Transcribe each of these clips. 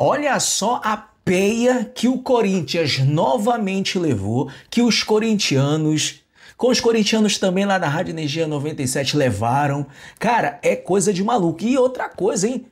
Olha só a peia que o Corinthians novamente levou, que os corintianos, com os corintianos também lá da Rádio Energia 97 levaram. Cara, é coisa de maluco. E outra coisa, hein?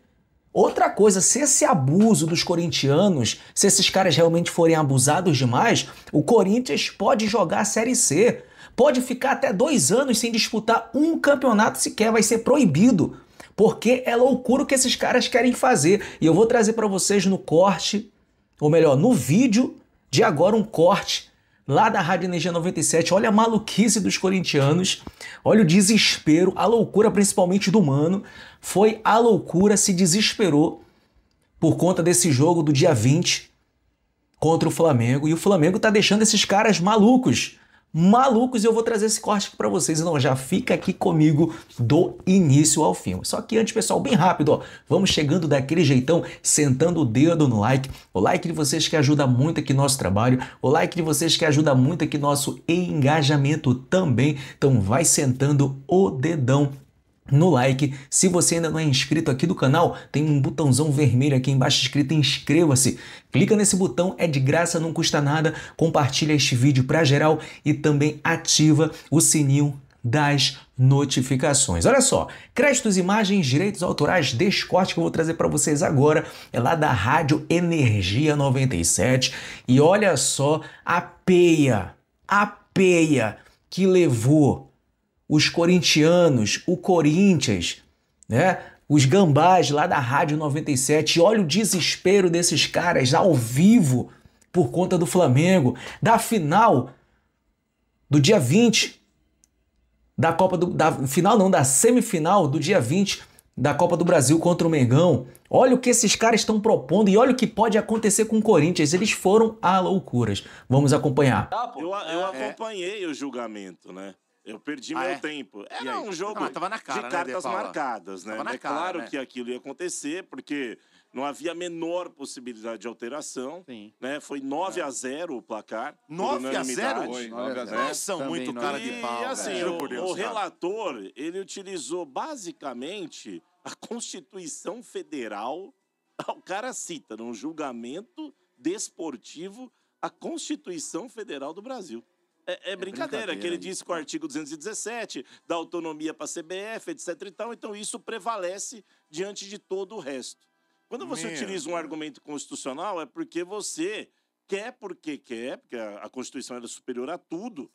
Outra coisa, se esse abuso dos corintianos, se esses caras realmente forem abusados demais, o Corinthians pode jogar a Série C. Pode ficar até dois anos sem disputar um campeonato sequer, vai ser proibido. Porque é loucura o que esses caras querem fazer. E eu vou trazer para vocês no corte ou melhor, no vídeo de agora um corte lá da Rádio Energia 97. Olha a maluquice dos corintianos, olha o desespero, a loucura principalmente do Mano. Foi a loucura, se desesperou por conta desse jogo do dia 20 contra o Flamengo. E o Flamengo tá deixando esses caras malucos malucos e eu vou trazer esse corte aqui para vocês. Então já fica aqui comigo do início ao fim. Só que antes, pessoal, bem rápido, ó, vamos chegando daquele jeitão, sentando o dedo no like. O like de vocês que ajuda muito aqui nosso trabalho, o like de vocês que ajuda muito aqui nosso engajamento também. Então vai sentando o dedão no like. Se você ainda não é inscrito aqui do canal, tem um botãozão vermelho aqui embaixo escrito inscreva-se. Clica nesse botão, é de graça, não custa nada. Compartilha este vídeo para geral e também ativa o sininho das notificações. Olha só, créditos, imagens, direitos autorais desse corte que eu vou trazer para vocês agora é lá da Rádio Energia 97 e olha só a peia, a peia que levou os corintianos, o Corinthians, né? Os gambás lá da Rádio 97. Olha o desespero desses caras ao vivo por conta do Flamengo, da final do dia 20 da Copa do da final não, da semifinal do dia 20 da Copa do Brasil contra o Mengão. Olha o que esses caras estão propondo e olha o que pode acontecer com o Corinthians. Eles foram a loucuras. Vamos acompanhar. Eu, eu acompanhei o julgamento, né? Eu perdi ah, meu é? tempo. Era um jogo Não, cara, de né, cartas né, marcadas, né? é cara, claro né? que aquilo ia acontecer, porque não havia a menor possibilidade de alteração. Sim. Né? Foi 9 é. a 0 o placar. 9 a 0? Foi, 9 a 0. Né? São Também muito cara de pau. E assim, o, Deus, o relator, ele utilizou basicamente a Constituição Federal. O cara cita num julgamento desportivo a Constituição Federal do Brasil. É, é, é, brincadeira, que ele disse com o artigo 217 da autonomia para a CBF, etc. E tal, então isso prevalece diante de todo o resto. Quando você Meu utiliza um argumento constitucional, é porque você quer porque quer, porque a Constituição é superior a tudo.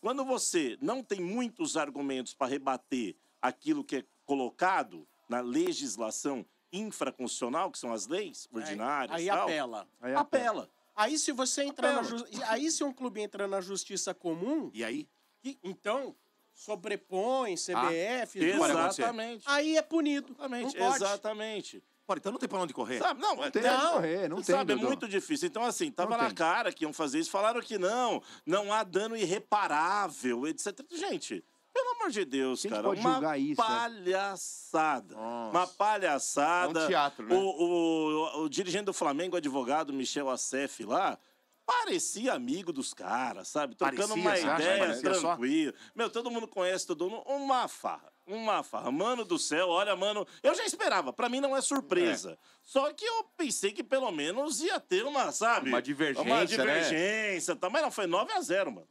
Quando você não tem muitos argumentos para rebater aquilo que é colocado na legislação infraconstitucional, que são as leis ordinárias. Aí, aí apela. Aí apela. Aí se você entrar na ju... aí se um clube entrar na justiça comum, e aí? Que, então sobrepõe CBF, ah, exatamente. Aí é punido. Exatamente. Exatamente. Pô, então não tem pra onde correr. Sabe, não, não tem não, correr, não tem. Sabe, é muito difícil. Então, assim, tava não na tem. cara que iam fazer isso, falaram que não, não há dano irreparável, etc. Gente, pelo amor de Deus, Quem cara. uma isso, né? palhaçada. Nossa. Uma palhaçada. É um teatro, né? O, o, o, o dirigente do Flamengo, o advogado Michel Assef lá, parecia amigo dos caras, sabe? Trocando uma ideia tranquila. Meu, todo mundo conhece todo mundo. Uma farra. Uma farra. Mano do céu, olha, mano. Eu já esperava. Para mim não é surpresa. É. Só que eu pensei que pelo menos ia ter uma, sabe? Uma divergência. Uma né? divergência. Né? Tá, mas não, foi 9 a 0 mano.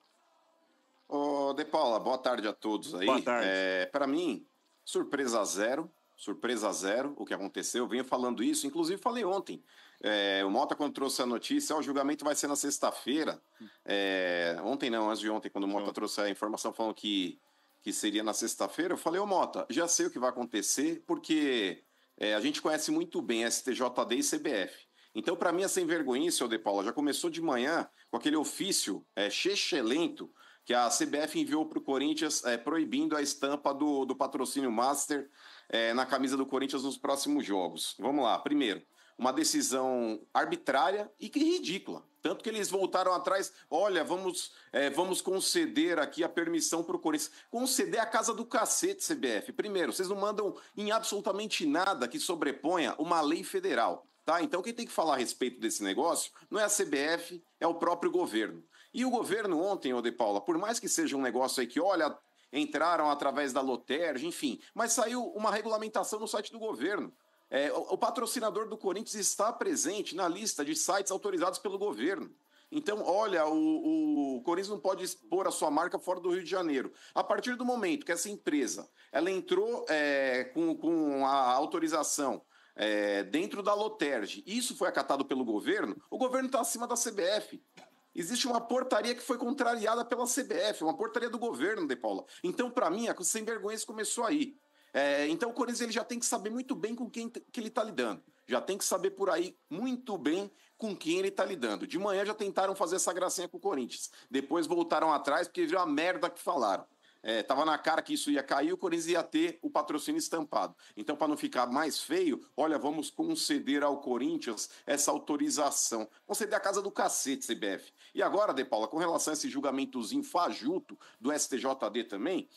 Ô, De Paula, boa tarde a todos aí. Boa tarde. É, para mim, surpresa zero, surpresa zero o que aconteceu. Eu venho falando isso, inclusive falei ontem. É, o Mota, quando trouxe a notícia, o julgamento vai ser na sexta-feira. É, ontem não, antes de ontem, quando o Mota trouxe a informação falando que, que seria na sexta-feira, eu falei, ô Mota, já sei o que vai acontecer, porque é, a gente conhece muito bem STJD e CBF. Então, para mim, essa envergonhice, ô De Paula, já começou de manhã com aquele ofício é, chechelento que a CBF enviou para o Corinthians é, proibindo a estampa do, do patrocínio Master é, na camisa do Corinthians nos próximos jogos. Vamos lá. Primeiro, uma decisão arbitrária e que ridícula. Tanto que eles voltaram atrás, olha, vamos, é, vamos conceder aqui a permissão para o Corinthians. Conceder a casa do cacete, CBF. Primeiro, vocês não mandam em absolutamente nada que sobreponha uma lei federal. Tá? Então, quem tem que falar a respeito desse negócio não é a CBF, é o próprio governo. E o governo ontem, ô De Paula, por mais que seja um negócio aí que, olha, entraram através da Loterja, enfim, mas saiu uma regulamentação no site do governo. É, o, o patrocinador do Corinthians está presente na lista de sites autorizados pelo governo. Então, olha, o, o, Corinthians não pode expor a sua marca fora do Rio de Janeiro. A partir do momento que essa empresa ela entrou é, com, com a autorização é, dentro da Loterge, isso foi acatado pelo governo, o governo está acima da CBF. Existe uma portaria que foi contrariada pela CBF, uma portaria do governo, De Paula. Então, para mim, a sem vergonha começou aí. É, então, o Corinthians ele já tem que saber muito bem com quem que ele está lidando. Já tem que saber por aí muito bem com quem ele está lidando. De manhã já tentaram fazer essa gracinha com o Corinthians. Depois voltaram atrás porque viram a merda que falaram. É, tava na cara que isso ia cair, o Corinthians ia ter o patrocínio estampado. Então, para não ficar mais feio, olha, vamos conceder ao Corinthians essa autorização. Conceder a casa do cacete, CBF. E agora, De Paula, com relação a esse julgamentozinho fajuto do STJD também,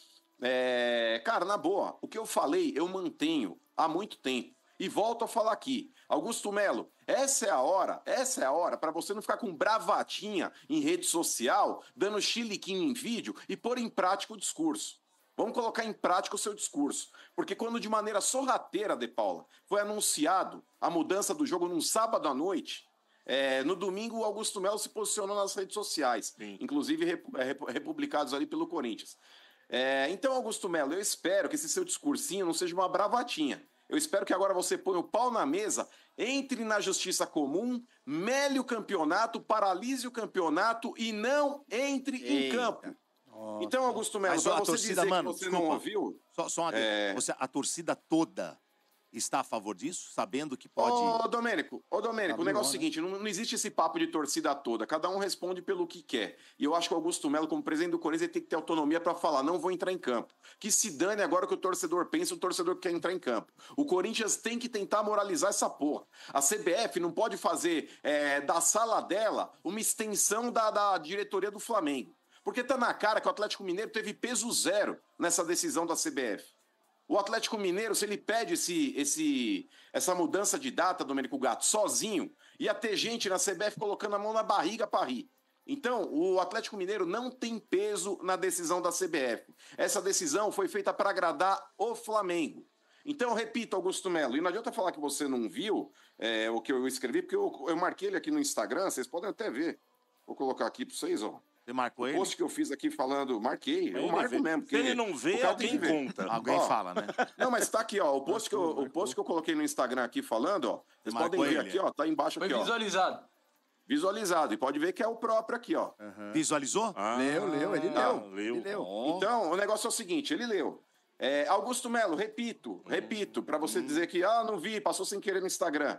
é, cara, na boa, o que eu falei, eu mantenho há muito tempo. E volto a falar aqui. Augusto Melo, essa é a hora, essa é a hora para você não ficar com bravatinha em rede social, dando chiliquinho em vídeo e pôr em prática o discurso. Vamos colocar em prática o seu discurso. Porque quando de maneira sorrateira, De Paula, foi anunciado a mudança do jogo num sábado à noite, é, no domingo o Augusto Melo se posicionou nas redes sociais, Sim. inclusive republicados ali pelo Corinthians. É, então, Augusto Melo, eu espero que esse seu discursinho não seja uma bravatinha. Eu espero que agora você ponha o pau na mesa, entre na justiça comum, mele o campeonato, paralise o campeonato e não entre Eita. em campo. Nossa. Então, Augusto Melo, só você torcida, dizer mano, que você desculpa, não ouviu... Só, só uma é... você, a torcida toda está a favor disso, sabendo que pode. Ô, Domênico, ô, Domênico, o negócio é o seguinte: não, não, existe esse papo de torcida toda. Cada um responde pelo que quer. E eu acho que o Augusto Melo, como presidente do Corinthians, ele tem que ter autonomia para falar: não vou entrar em campo. Que se dane agora que o torcedor pensa, o torcedor quer entrar em campo. O Corinthians tem que tentar moralizar essa porra. A CBF não pode fazer é, da sala dela uma extensão da, da diretoria do Flamengo. Porque tá na cara que o Atlético Mineiro teve peso zero nessa decisão da CBF. O Atlético Mineiro, se ele pede esse, esse, essa mudança de data, Domênico Gato, sozinho, ia ter gente na CBF colocando a mão na barriga para rir. Então, o Atlético Mineiro não tem peso na decisão da CBF. Essa decisão foi feita para agradar o Flamengo. Então, repito, Augusto Melo, e não adianta falar que você não viu é, o que eu escrevi, porque eu, eu marquei ele aqui no Instagram, vocês podem até ver. Vou colocar aqui para vocês, ó. Você marcou o ele? O post que eu fiz aqui falando, marquei, eu marco vê. mesmo. Se ele não vê, alguém conta. Alguém ó, fala, né? Não, mas tá aqui, ó, o post, que eu, o post que eu coloquei no Instagram aqui falando, ó, vocês podem ver ele. aqui, ó, tá embaixo aqui, Foi visualizado. Ó. Visualizado, e pode ver que é o próprio aqui, ó. Uhum. Visualizou? Ah, leu, leu, ele leu. Ah, leu. Ele leu. Oh. Então, o negócio é o seguinte, ele leu. É, Augusto Melo, repito, hum. repito, para você hum. dizer que, ah, não vi, passou sem querer no Instagram.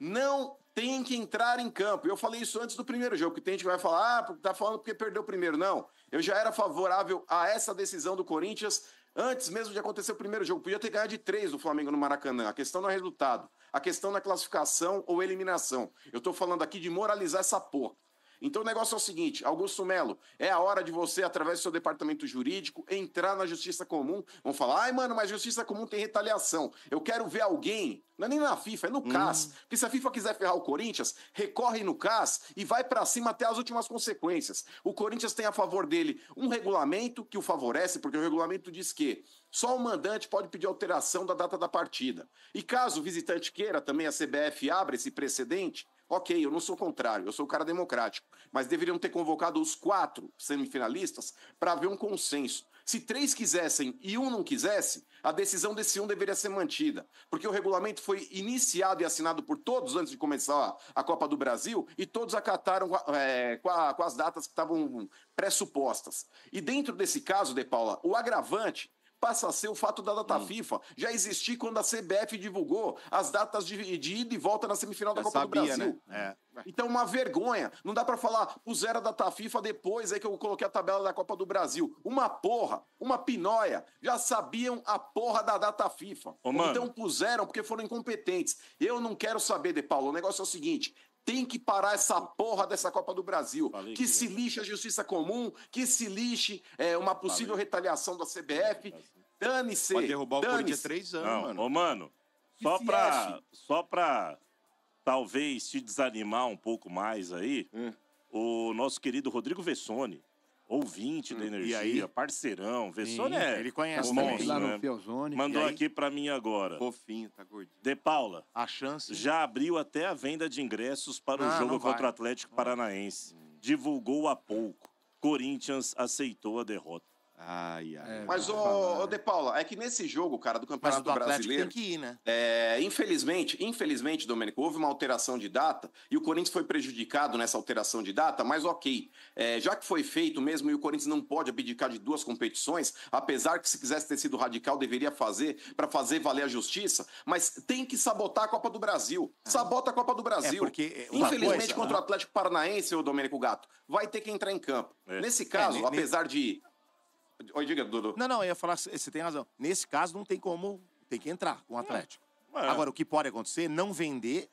Não tem que entrar em campo. Eu falei isso antes do primeiro jogo, que tem gente que vai falar, ah, tá falando porque perdeu o primeiro. Não, eu já era favorável a essa decisão do Corinthians antes mesmo de acontecer o primeiro jogo. Podia ter ganhado de três do Flamengo no Maracanã. A questão não é resultado. A questão não é classificação ou eliminação. Eu tô falando aqui de moralizar essa porra. Então o negócio é o seguinte, Augusto Melo, é a hora de você, através do seu departamento jurídico, entrar na justiça comum. Vão falar, ai, mano, mas justiça comum tem retaliação. Eu quero ver alguém, não é nem na FIFA, é no hum. CAS. Porque se a FIFA quiser ferrar o Corinthians, recorre no CAS e vai para cima até as últimas consequências. O Corinthians tem a favor dele um regulamento que o favorece, porque o regulamento diz que só o mandante pode pedir alteração da data da partida. E caso o visitante queira, também a CBF abra esse precedente, Ok, eu não sou contrário, eu sou o cara democrático. Mas deveriam ter convocado os quatro semifinalistas para haver um consenso. Se três quisessem e um não quisesse, a decisão desse um deveria ser mantida. Porque o regulamento foi iniciado e assinado por todos antes de começar a Copa do Brasil e todos acataram é, com, a, com as datas que estavam pressupostas. E dentro desse caso, De Paula, o agravante passa a ser o fato da data hum. FIFA já existir quando a CBF divulgou as datas de, de ida e volta na semifinal da Copa sabia, do Brasil. Né? É. Então, uma vergonha. Não dá para falar, puseram a data FIFA depois aí que eu coloquei a tabela da Copa do Brasil. Uma porra, uma pinóia. Já sabiam a porra da data FIFA. Ô, então puseram porque foram incompetentes. Eu não quero saber, De Paulo. O negócio é o seguinte: tem que parar essa porra dessa Copa do Brasil. Que, que, se lixe a justiça comum, que se lixe é, uma possível Falei. retaliação da CBF. Dane-se. Pode derrubar o Corinthians três anos, Não, mano. Ô, mano, só pra, só pra talvez te desanimar um pouco mais aí, hum. o nosso querido Rodrigo Vessone ouvinte da Hum, e Energia, aí? parceirão, Vessone é ele conhece o também. Lá no né? Fielzone. Mandou aqui pra mim agora. Fofinho, tá gordinho. De Paula, A chance. já abriu até a venda de ingressos para o Ah, jogo contra o Atlético Paranaense. Divulgou há pouco. Corinthians aceitou a derrota. Ai, ai. Mas, ô, ô, De Paula, é que nesse jogo, cara, do Mas o Campeonato do Atlético Brasileiro. tem que ir, né? É, infelizmente, infelizmente, Domênico, houve uma alteração de data e o Corinthians foi prejudicado nessa alteração de data, mas ok. É, já que foi feito mesmo e o Corinthians não pode abdicar de duas competições, apesar que se quisesse ter sido radical, deveria fazer para fazer valer a justiça, mas tem que sabotar a Copa do Brasil. Sabota a Copa do Brasil. É, porque, é, uma Infelizmente, coisa, contra o Atlético Paranaense, o Domênico Gato, vai ter que entrar em campo. É. Nesse caso, apesar de. Oi, diga, Dudu. Não, não, eu ia falar, você tem razão. Nesse caso, não tem como, tem que entrar com o Atlético. É. Agora, o que pode acontecer é não vender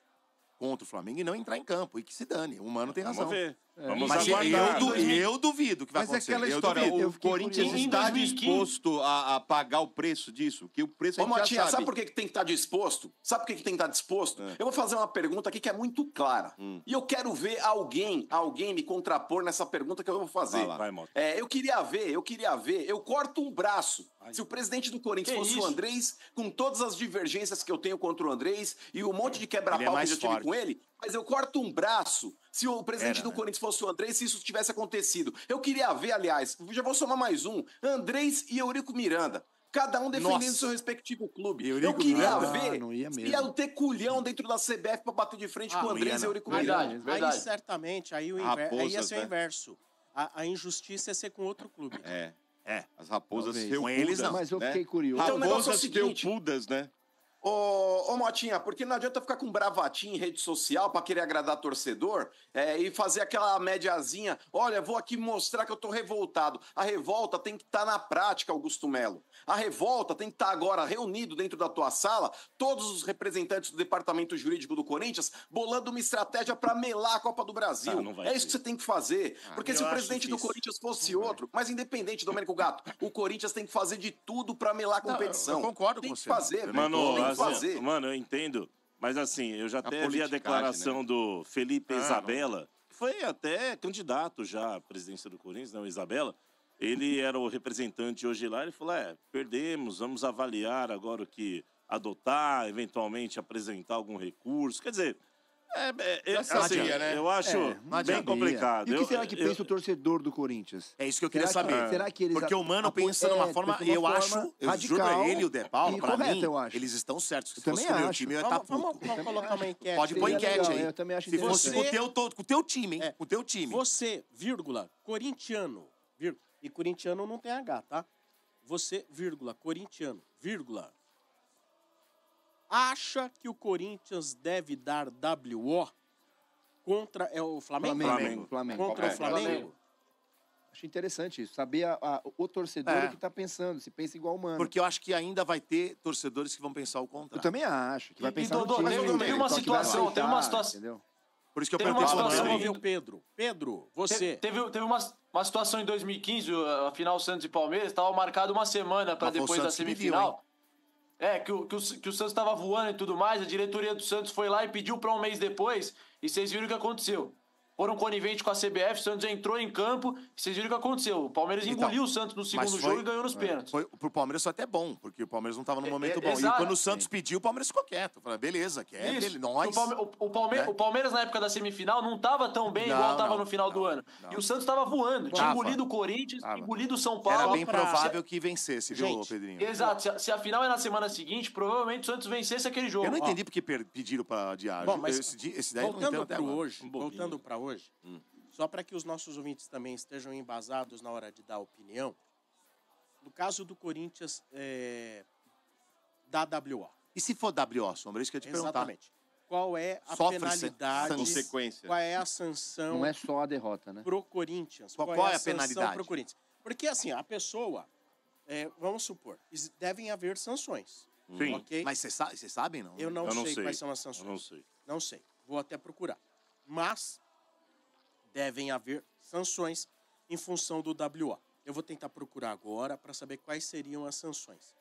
contra o Flamengo e não entrar em campo. E que se dane. O Mano tem razão. Vamos ver. Vamos É. Mas eu, aguardar. du- eu duvido que vai Mas é acontecer. aquela Eu história. Eu o Corinthians curioso. está Em 2015 disposto a, a pagar o preço disso? Que o preço a Ô, Motinha, já sabe. sabe. por que, que tem que estar disposto? Sabe por que, que tem que estar disposto? É. Eu vou fazer uma pergunta aqui que é muito clara. Hum. E eu quero ver alguém, alguém me contrapor nessa pergunta que eu vou fazer. Vai lá. Vai, Mota. É, eu queria ver, eu queria ver, eu corto um braço. Se o presidente do Corinthians Que fosse o isso? Andrés, com todas as divergências que eu tenho contra o Andrés e o monte de Ele é quebra-pau que eu tive forte. com ele, mas eu corto um braço se o presidente Era, do né? Corinthians fosse o Andrés, se isso tivesse acontecido. Eu queria ver, aliás, já vou somar mais um: Andrés e Eurico Miranda. Cada um defendendo Nossa. seu respectivo clube. Eurico eu queria Miranda. ver Ah, não ia se mesmo. ia ter culhão dentro da CBF pra bater de frente Ah, com o Andrés ia, e. Eurico Verdade. Miranda. Aí, verdade. certamente, aí, o inver... aí ia ser o né? inverso. A, a injustiça é ser com outro clube. É, É. as raposas Talvez. felpudas, Com eles, não. Mas eu né? fiquei curioso. Então, é o Raposas seguinte. felpudas, né? Ô, ô Motinha, porque não adianta ficar com bravatinha em rede social pra querer agradar torcedor é, e fazer aquela médiazinha. Olha, vou aqui mostrar que eu tô revoltado. A revolta tem que estar na prática, Augusto Melo. A revolta tem que estar agora reunido dentro da tua sala, todos os representantes do departamento jurídico do Corinthians, bolando uma estratégia pra melar a Copa do Brasil. Ah, não vai é isso que você tem que fazer. Porque eu se o presidente do. Corinthians fosse outro, mas independente, Domênico Gato, o Corinthians tem que fazer de tudo pra melar a Não, eu- competição. eu concordo tem com que você. fazer, Mano, assim, fazer. mano, eu entendo. Mas assim, eu já até vi a politicagem, declaração né? do Felipe Ah, Isabella, que foi até candidato já à presidência do Corinthians, não, Isabella. Ele era o representante hoje lá, ele falou: é, perdemos, vamos avaliar agora o que adotar, eventualmente apresentar algum recurso. Quer dizer, é, é, é, assim, sabia, né? eu acho É, não bem adianta. complicado. E o que Eu- será que eu- pensa o torcedor do Corinthians? É isso que eu queria Será que- saber. será que eles Porque o Mano apo- pensa numa é, forma, pensa de uma eu forma acho, eu juro, radical ele e o De Paulo, pra correta, mim, eu acho. eles estão certos. Se Eu também fosse o meu acho. time, eu ia estar Vamos, vamos, puto. vamos colocar uma enquete. Pode pôr Seria enquete legal, aí. eu também acho Se fosse com o teu, to- com o teu time, hein? É. Com o teu time. Você, vírgula, corintiano, vírgula, e corintiano não tem H, tá? Você, vírgula, corintiano, vírgula, acha que o Corinthians deve dar WO contra é o Flamengo? Flamengo. Flamengo. Contra É, o Flamengo? Flamengo. Acho interessante isso. Saber a- a- o torcedor É. o que está pensando, se pensa igual o Mano. Porque eu acho que ainda vai ter torcedores que vão pensar o Eu contrário. também acho. Que vai E- pensar e, no Dodô, time, teve uma situação, teve uma situação- Entendeu? Por isso que eu Tem uma perguntei Vamos situação- Mano. ouvir o Pedro. Pedro, você. Te- Teve, teve uma, uma situação em 2015, a final Santos e Palmeiras, estava marcado uma semana para depois da semifinal. É, que o, que, o, que o Santos estava voando e tudo mais, a diretoria do Santos foi lá e pediu para um mês depois, e vocês viram o que aconteceu. Foram coniventes com a CBF, o Santos entrou em campo, e vocês viram o que aconteceu. O Palmeiras Então, engoliu o Santos no segundo foi- jogo e ganhou nos pênaltis. Foi, pro Palmeiras foi até bom, porque o Palmeiras não tava num É, momento é, bom. E exato. quando o Santos pediu, o Palmeiras ficou quieto. Eu Falei, beleza, que é Isso. dele, nós. O, Palme- o- o Palme- né? o Palmeiras, na época da semifinal, não estava tão bem Não, igual estava no final não, do ano. não. E o Santos estava voando. Tinha engolido o Corinthians, Tava. engolido o São Paulo. Era bem pra- provável que vencesse, viu, Gente, Pedrinho? Exato, se a, se a final é na semana seguinte, provavelmente o Santos vencesse aquele jogo. Eu não entendi porque pediram pra adiar. Bom, mas esse, esse daí voltando para hoje, voltando para hoje, só para que os nossos ouvintes também estejam embasados na hora de dar opinião, no caso do Corinthians, é, da WO. E se for WO, Sombra? Isso que eu te perguntar. Exatamente. Qual é a Sofre penalidade? consequência. Qual é a sanção Não é só a derrota, né? pro Corinthians? Qual- qual é a sanção penalidade? pro Corinthians? Porque assim, a pessoa, é, vamos supor, devem haver sanções. Sim. Ok? Mas vocês sa- sabem, não? Eu não, Eu não sei, sei. quais são as Eu sanções. não sei. Não sei. Vou até procurar. Mas devem haver sanções em função do WO. Eu vou tentar procurar agora para saber quais seriam as sanções.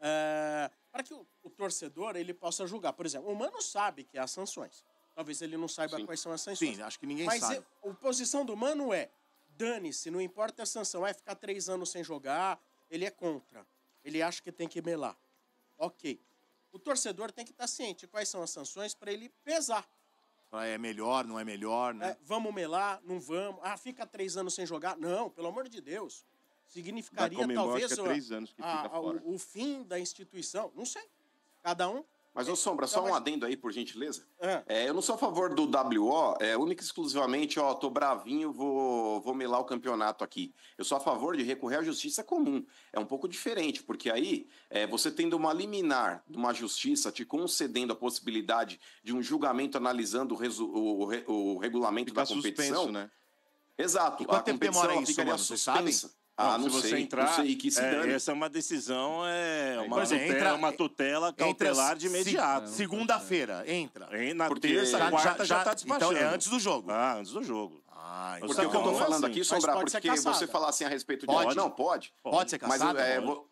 Ah, para que o, o torcedor ele possa julgar. Por exemplo, o Mano sabe que há sanções. Talvez ele não saiba Sim. quais são as sanções. Sim, acho que ninguém Mas sabe. eu- a posição do Mano é dane-se, não importa a sanção. Vai ficar três anos sem jogar, ele é contra. Ele acha que tem que melar. Ok. O torcedor tem que estar ciente quais são as sanções para ele pesar. É melhor, não é melhor, né? É, vamos melar, não vamos. Ah, fica três anos sem jogar. Não, pelo amor de Deus. Significaria Comembol, talvez é a- a- o, o fim da instituição. Não sei. Cada um. Mas, ô Sombra, só um adendo aí, por gentileza. É. É, eu não sou a favor do WO, é, única e exclusivamente, ó, tô bravinho, vou, vou melar o campeonato aqui. Eu sou a favor de recorrer à justiça comum. É um pouco diferente, porque aí é, você tendo uma liminar de uma justiça te concedendo a possibilidade de um julgamento analisando o, resu- o re- o regulamento Fica da competição. suspenso, né? Exato. E quanto a tempo competição demora isso, ficaria mano? Vocês sabem? Ah, não, se você sei, entrar, não sei, que se é, essa é uma decisão, é uma, exemplo, tutela, entra- uma tutela Entra cautelar de se- imediato. Segunda-feira, entra. Hein, Na Porque- terça, Já- quarta já, tá despachando. Então é antes do jogo. Ah, antes do jogo. Ah, Você Porque o que eu tô Não é falando assim. aqui, Mas Sombra, ser porque você falar assim a respeito de... Pode. Não, pode. Pode ser Mas caçado? é, pode. vou-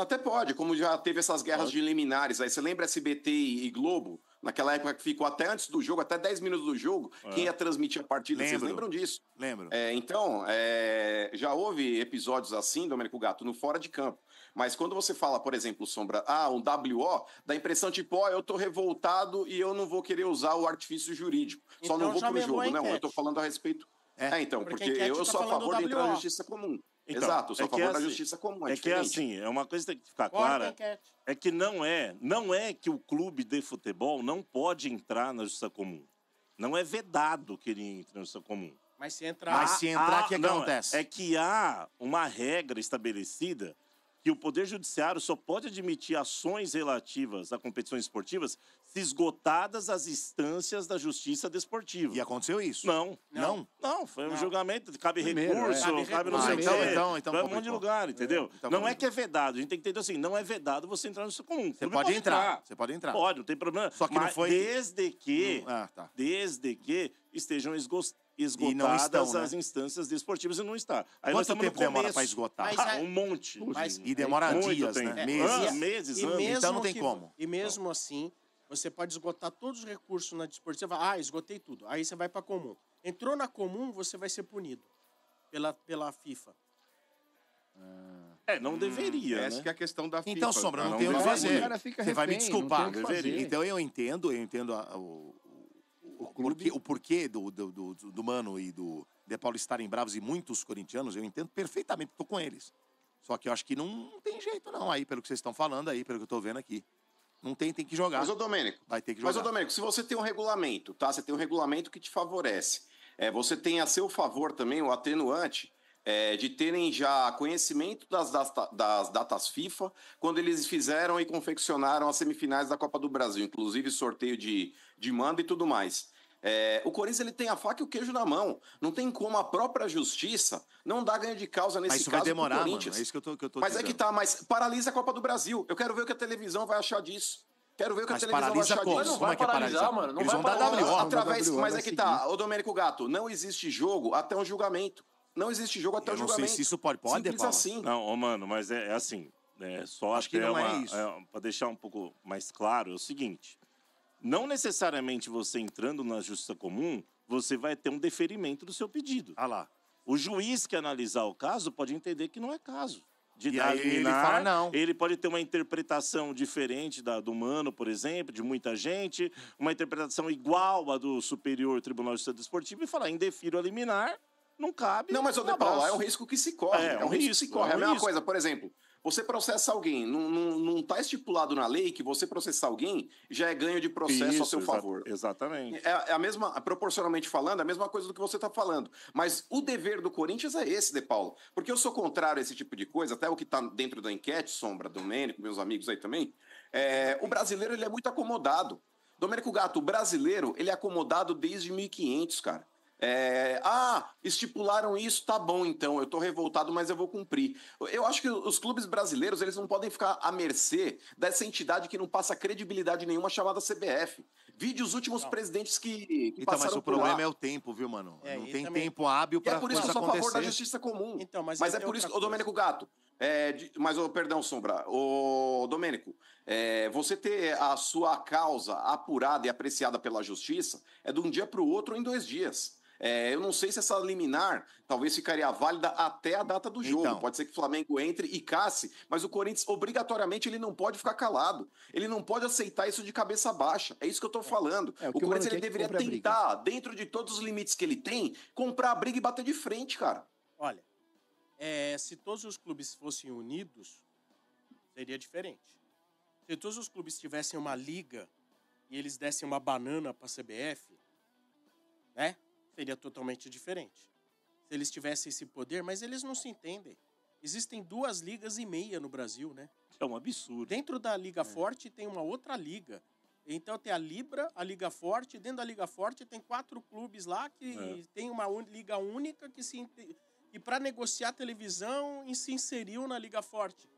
até pode, como já teve essas guerras de liminares. Aí você lembra SBT e Globo? Naquela época que ficou até antes do jogo, até 10 minutos do jogo, quem ia transmitir a partida? Vocês Lembro. lembram disso? Lembro. É, então, é, já houve episódios assim, Domênico Gato, no fora de campo. Mas quando você fala, por exemplo, Sombra, ah, um WO, dá a impressão tipo, ó, eu tô revoltado e eu não vou querer usar o artifício jurídico. Só Então não vou já pro jogo. Não, eu tô falando a respeito. É. É, então, Porque porque, eu tá sou a favor de entrar WO. na justiça comum. Então, Exato, eu sou é a que favor é da assim- justiça comum. É, É que é assim, é uma coisa que tem que ficar clara. É que não é, não é que o clube de futebol não pode entrar na justiça comum. Não é vedado que ele entre na justiça comum. Mas se entrar. Mas se entrar, o que, que não, acontece? É que há uma regra estabelecida que o Poder Judiciário só pode admitir ações relativas a competições esportivas se esgotadas as instâncias da justiça desportiva. E aconteceu isso? Não. Não? Não, foi um Não. julgamento, cabe Primeiro, recurso, é. Cabe cabe, não sei Ah, o então- quê. então- então vai um monte de lugar, entendeu? então não é que é vedado, a gente tem que entender assim, não é vedado você entrar no seu comum. Você pode entrar. Você pode entrar. Pode, não tem problema. Só que não Mas foi- desde que, Ah, tá. desde que estejam esgos- esgotadas estão, né? as instâncias desportivas e não está. Aí Quanto tempo demora pra esgotar? Mas Ah, é- um monte. Mas- E demora dias, né? É, Meses. Ah, meses, e anos. mesmo Então não tem que- como. E mesmo assim, você pode esgotar todos os recursos na desportiva. Ah, esgotei tudo. Aí você vai pra comum. Entrou na comum, você vai ser punido pela, pela FIFA. É, não deveria, Essa né? que é a questão da FIFA. Então, Sombra, não, não tem o que fazer. Você vai me desculpar. Então eu entendo, eu entendo a- o, o, porquê, o porquê do, do, do, do Mano e do De Paulo estarem bravos e muitos corintianos, eu entendo perfeitamente, tô com eles. Só que eu acho que não tem jeito não, aí, pelo que vocês estão falando aí, pelo que eu tô vendo aqui. Não tem, tem que jogar. Mas, ô Domênico, Vai ter que Mas, ô jogar. Domênico, se você tem um regulamento, tá? Você tem um regulamento que te favorece. É, você tem a seu favor também o atenuante é, de terem já conhecimento das, data- das datas FIFA quando eles fizeram e confeccionaram as semifinais da Copa do Brasil, inclusive sorteio de, de mando e tudo mais. É, o Corinthians ele tem a faca e o queijo na mão. Não tem como a própria justiça não dar ganho de causa nesse Mas isso caso vai pro demorar, mano. Corinthians. É isso que eu tô, que eu tô Mas é que tá, mas paralisa a Copa do Brasil. Eu quero ver o que a televisão vai achar disso. Quero ver o que Mas a televisão vai achar como? Mas disso. não Como vai é que é paralisar, mano. Não Eles vai vão dar. WO. Através, WO mas vai é que seguir. tá, ô Domênico Gato, não existe jogo até um julgamento. Não existe jogo até Eu o não julgamento. sei se isso pode. Pode, Simples Paulo? assim. Não, ô, mano, mas é, é assim. É só Acho que não é uma, isso. para deixar um pouco mais claro, é o seguinte: não necessariamente você entrando na justiça comum, você vai ter um deferimento do seu pedido. Ah lá. O juiz que analisar o caso pode entender que não é caso. De E dar aí ele liminar, fala não. Ele pode ter uma interpretação diferente da do Mano, por exemplo, de muita gente, uma interpretação igual à do Superior Tribunal de Justiça Desportivo e falar, indefiro a liminar, não cabe. Não, mas, ô um De Paula, é um risco que se corre. É, É, um, risco, que se corre. é É, a mesma risco. coisa, por exemplo, você processa alguém, não, não, não tá estipulado na lei que você processar alguém já é ganho de processo a Isso, seu exa- favor. Exatamente. É, é a mesma, proporcionalmente falando, é a mesma coisa do que você está falando. Mas o dever do Corinthians é esse, De Paulo. Porque eu sou contrário a esse tipo de coisa, até o que está dentro da enquete, Sombra, Domênico, meus amigos aí também. É, o brasileiro ele é muito acomodado. Domênico Gato, o brasileiro ele é acomodado desde 1500, cara. É, ah, estipularam isso, tá bom então, eu tô revoltado, mas eu vou cumprir. Eu acho que os clubes brasileiros, eles não podem ficar à mercê dessa entidade que não passa credibilidade nenhuma chamada CBF. Vide os últimos presidentes que, que Então, passaram mas o por lá. problema é o tempo, viu, mano? É, não tem também- tempo hábil E é pra por isso que coisa eu sou a favor da acontecer. justiça comum. Então, mas mas é tem por isso, ô Domênico Gato, É, de- mas, ô, perdão, Sombra. Ô, Domênico, é, você ter a sua causa apurada e apreciada pela justiça é de um dia para o outro ou em dois dias. É, eu não sei se essa liminar talvez ficaria válida até a data do jogo. Então. Pode ser que o Flamengo entre e casse, mas o Corinthians, obrigatoriamente, ele não pode ficar calado. Ele não pode aceitar isso de cabeça baixa. É isso que eu tô falando. É, o o o Corinthians ele é deveria tentar, dentro de todos os limites que ele tem, comprar a briga e bater de frente, cara. Olha, é, se todos os clubes fossem unidos, seria diferente. Se todos os clubes tivessem uma liga e eles dessem uma banana para a CBF, né? Seria totalmente diferente. Se eles tivessem esse poder, mas eles não se entendem. Existem duas ligas e meia no Brasil, né? É um absurdo. Dentro da Liga Forte tem uma outra liga. Então tem a Libra, a Liga Forte. Dentro da Liga Forte tem quatro clubes lá que É. tem uma liga única que se e para negociar televisão e se inseriu na Liga Forte.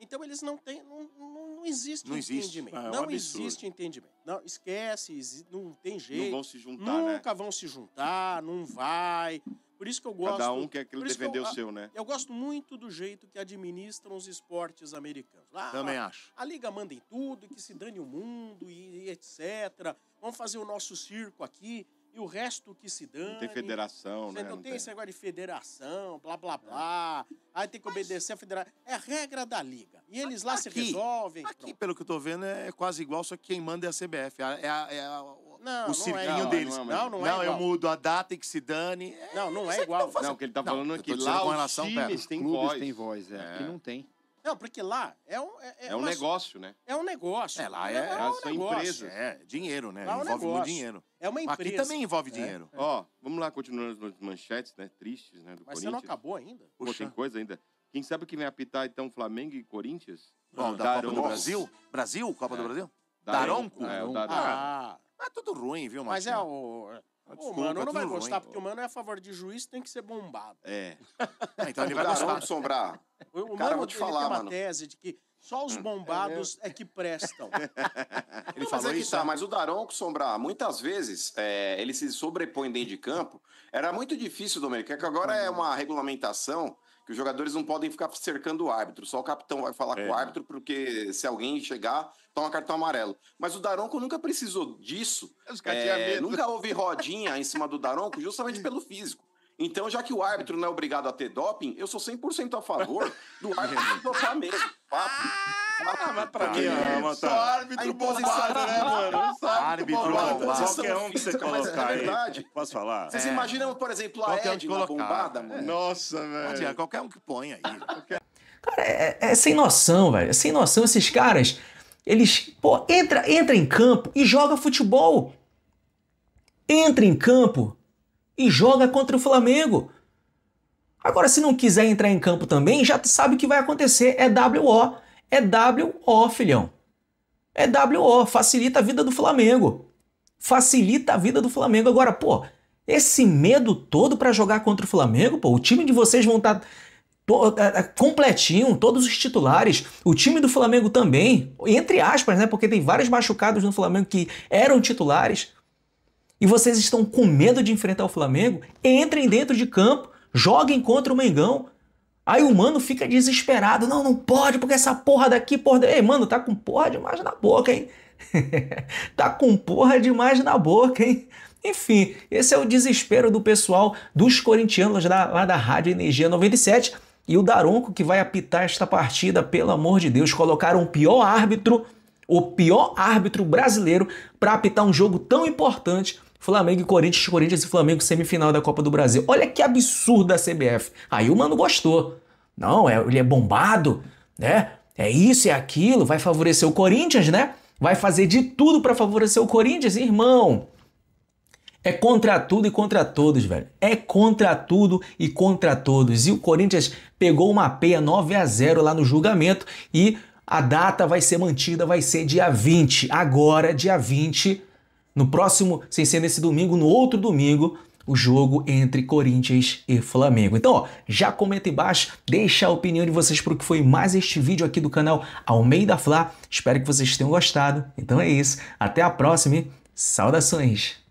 Então eles não têm, não, não, não existe Não existe. entendimento. É um não absurdo. existe entendimento. Não esquece, não tem Não jeito. vão se juntar, né? Nunca vão se juntar, não vai. Por isso que eu gosto. Cada um quer que defender eu- o seu, né? Eu gosto muito do jeito que administram os esportes americanos. Lá, Também acho. a liga manda em tudo, que se dane o mundo e, e etc. Vamos fazer o nosso circo aqui e o resto que se dane. Não tem federação, Você né? não Não tem tem. esse negócio de federação, blá blá blá. Aí tem que obedecer a federação. É a regra da liga. E eles lá se Aqui- resolvem. Aqui, pronto. pelo que eu tô vendo, é quase igual, só que quem manda é a CBF. É, a- é a- é Não, o não cirquinho é igual. deles. Não, Não, não, Não, é eu igual. mudo a data e que se dane. É, Não, não é igual. Não, o que ele tá Não, falando é eu dizendo lá os times têm Clubes voz. têm voz, é. É. Aqui não tem. Não, porque lá é um, é, É um uma- negócio, né? É um negócio. É, lá é- um são negócio. empresas. É, dinheiro, né? Lá é um envolve muito negócio. dinheiro. É uma Aqui empresa. também envolve dinheiro. Ó, vamos lá, continuando as manchetes, né? Tristes, né? Do Mas você não Corinthians. acabou ainda? Pô, Puxa. tem coisa ainda. Quem sabe que vem apitar, então, Flamengo e Corinthians? Bom, da Daronco. Copa do Brasil? Brasil? Copa É. do Brasil? Daronco? Daronco? É, o Daronco. Ah, É tudo ruim, viu, mas Martinho? é o. O desculpa, mano é não vai gostar, ruim. porque o mano é a favor de juiz, tem que ser bombado. É. Ah, então ele vai Daronco, gostar. Sombrar. O, o Cara, mano vou te falar, tem uma mano. tese de que só os bombados é, que prestam. Ele Não, mas falou é que isso. tá, né? mas o Daronco Sombrar, muitas vezes, é, ele se sobrepõe dentro de campo. Era muito difícil, Domênico, é que agora é uma regulamentação que os jogadores não podem ficar cercando o árbitro. Só o capitão vai falar É. com o árbitro, porque se alguém chegar, toma cartão amarelo. Mas o Daronco nunca precisou disso. É, nunca houve rodinha em cima do Daronco, justamente pelo físico. Então, já que o árbitro não é obrigado a ter doping, eu sou 100% a favor do árbitro dopar mesmo. Papo. Ah, mas pra quê? Ah, só árbitro bombado, né, mano? Só Árbitro bombado. Qualquer um que você mas é colocar aí. verdade. Posso falar? Vocês É. imaginam, por exemplo, a Qualquer um que Edna colocar. bombada, mano? Nossa, Não velho. qualquer um que põe aí. Cara, é, é sem noção, velho. É sem noção. Esses caras, eles, pô, entra, entra em campo e joga futebol. Entra em campo e joga contra o Flamengo. Agora, se não quiser entrar em campo também, já sabe o que vai acontecer. É WO. É WO, filhão. É WO. Facilita a vida do Flamengo. Facilita a vida do Flamengo. Agora, pô, esse medo todo pra jogar contra o Flamengo, pô, o time de vocês vão estar to- é, é, completinho, todos os titulares. O time do Flamengo também, entre aspas, né? Porque tem vários machucados no Flamengo que eram titulares. E vocês estão com medo de enfrentar o Flamengo? Entrem dentro de campo, joguem contra o Mengão. Aí o mano fica desesperado. Não, não pode, porque essa porra daqui, porra. Ei, mano, tá com porra demais na boca, hein? tá com porra demais na boca, hein? Enfim, esse é o desespero do pessoal dos corintianos da- lá da Rádio Energia 97 e o Daronco que vai apitar esta partida, pelo amor de Deus, colocaram o pior árbitro, o pior árbitro brasileiro para apitar um jogo tão importante. Flamengo e Corinthians, Corinthians e Flamengo semifinal da Copa do Brasil. Olha que absurdo a CBF. Aí o mano gostou. Não, é, ele é bombado, né? É isso, é aquilo, vai favorecer o Corinthians, né? Vai fazer de tudo para favorecer o Corinthians, irmão. É contra tudo e contra todos, velho. É contra tudo e contra todos. E o Corinthians pegou uma peia 9 a 0 lá no julgamento e a data vai ser mantida, vai ser dia 20. Agora, dia 20, no próximo, sem ser nesse domingo, no outro domingo, o jogo entre Corinthians e Flamengo. Então, ó, já comenta embaixo, deixa a opinião de vocês pro que foi mais este vídeo aqui do canal Almeida Fla. Espero que vocês tenham gostado. Então é isso. Até a próxima e saudações.